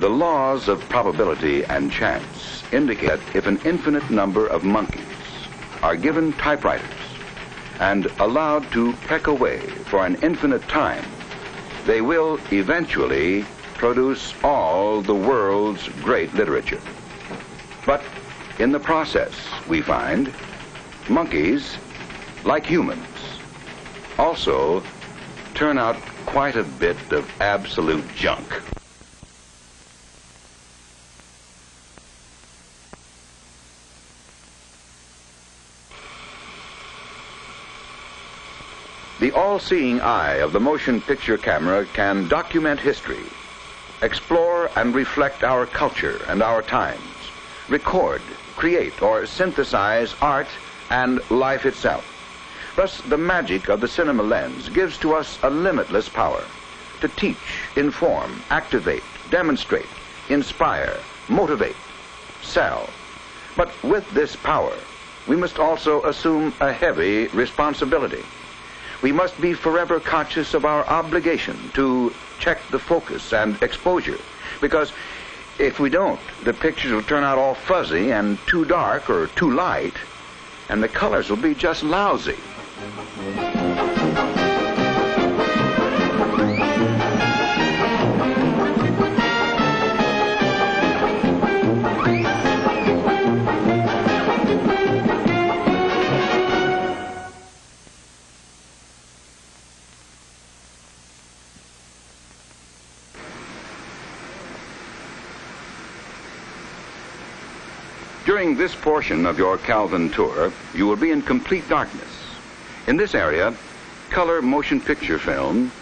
The laws of probability and chance indicate that if an infinite number of monkeys are given typewriters and allowed to peck away for an infinite time, they will eventually produce all the world's great literature. But in the process, we find monkeys, like humans, also turn out quite a bit of absolute junk. The all-seeing eye of the motion picture camera can document history, explore and reflect our culture and our times, record, create, or synthesize art and life itself. Thus, the magic of the cinema lens gives to us a limitless power to teach, inform, activate, demonstrate, inspire, motivate, sell. But with this power, we must also assume a heavy responsibility we must be forever conscious of our obligation to check the focus and exposure. Because if we don't, the pictures will turn out all fuzzy and too dark or too light, and the colors will be just lousy. During this portion of your Calvin tour, you will be in complete darkness. In this area, color motion picture film,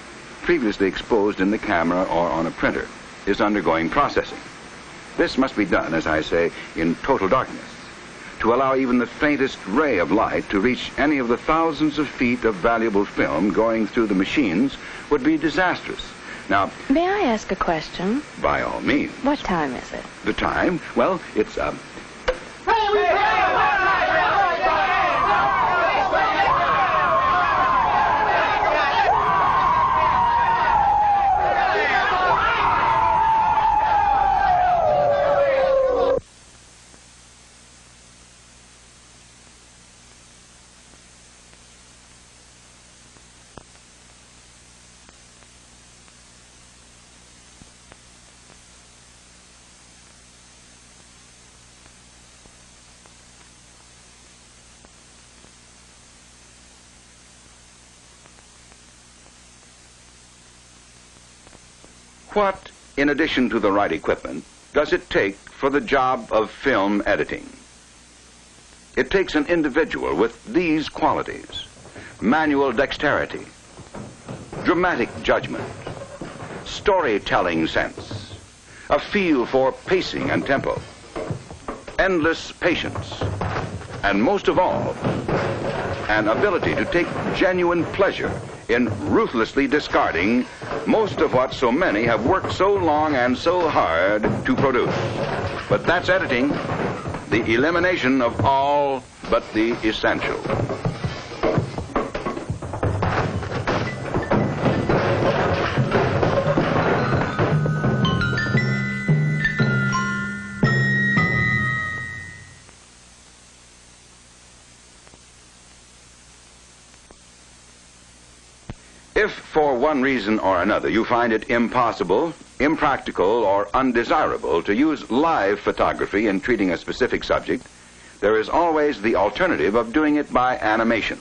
previously exposed in the camera or on a printer, is undergoing processing. This must be done, as I say, in total darkness. To allow even the faintest ray of light to reach any of the thousands of feet of valuable film going through the machines would be disastrous. Now, May I ask a question? by all means, What time is it? the time, well, it's, uh, What, in addition to the right equipment, does it take for the job of film editing? It takes an individual with these qualities. Manual dexterity, dramatic judgment, storytelling sense, a feel for pacing and tempo, endless patience, and most of all, an ability to take genuine pleasure in ruthlessly discarding most of what so many have worked so long and so hard to produce. But that's editing, the elimination of all but the essential. If for one reason or another you find it impossible, impractical, or undesirable to use live photography in treating a specific subject, there is always the alternative of doing it by animation.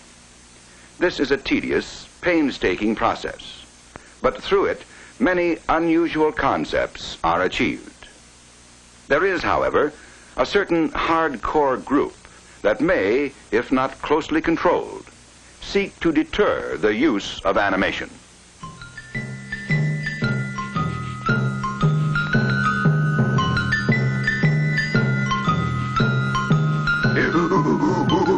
This is a tedious, painstaking process, but through it, many unusual concepts are achieved. There is, however, a certain hardcore group that may, if not closely controlled, seek to deter the use of animation.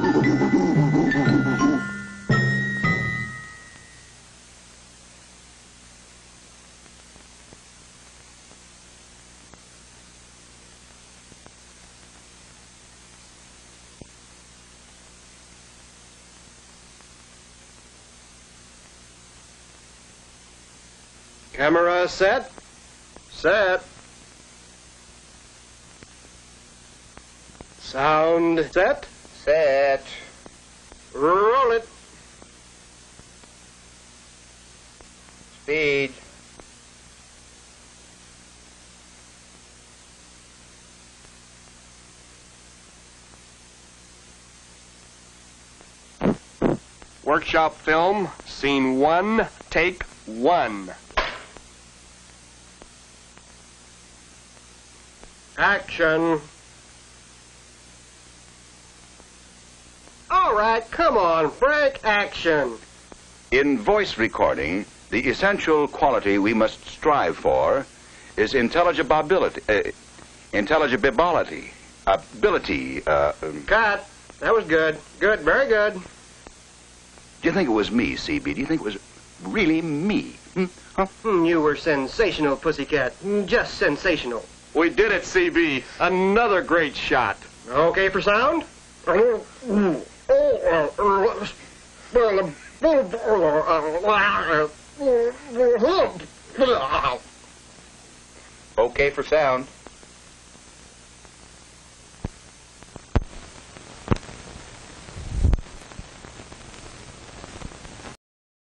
Camera set. Set. Sound set. Set. Roll it. Speed. Workshop film, scene one, take one. Action. All right, come on, Frank. Action. In voice recording, the essential quality we must strive for is intelligibility. Uh, intelligibility. Ability. Uh, um, Cut. That was good. Good, very good. do you think it was me, CB? Do you think it was really me? Hmm? Huh? Hmm, you were sensational, Pussycat. Hmm, Just sensational. We did it, CB. Another great shot. Okay for sound? Okay for sound.